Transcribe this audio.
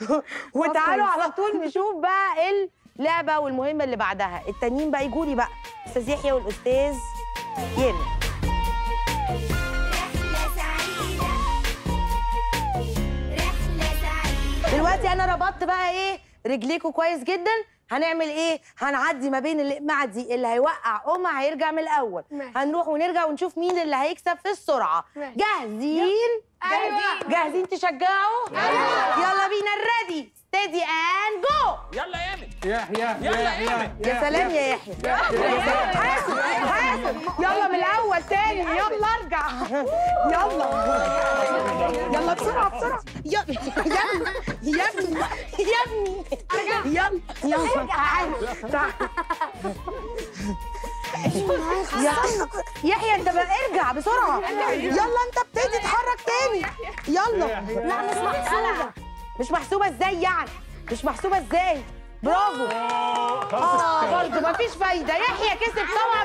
وتعالوا على طول نشوف بقى اللعبة والمهمة اللي بعدها. التانيين بقى يجوا لي بقى. أستاذ يحيى والأستاذ يمن رحلة سعيدة رحلة سعيدة دلوقتي أنا ربطت بقى إيه؟ رجليكوا كويس جدا. هنعمل إيه؟ هنعدي ما بين الاقماع دي اللي هيوقع قمع هيرجع من الأول. ماشي. هنروح ونرجع ونشوف مين اللي هيكسب في السرعة. ماشي. جاهزين؟ أيوة. جاهزين تشجعوا؟ يلا بينا. ready and go يلا يا ايمن يحيى يلا يا يا سلام يا يحيى حاسب حاسب يلا من الأول تاني يلا ارجع يلا يلا بسرعة بسرعة يا يا ابني يا ابني يا ابني يلا يلا تعال تعال يا- يحيى انت بقى ارجع بسرعة يلا انت ابتدي اتحرك تاني يلا لا مش محسوبة مش محسوبه إزاي يعني مش محسوبة إزاي؟ برافو. آه برضه مفيش فايدة. يحيى كسب طبعا.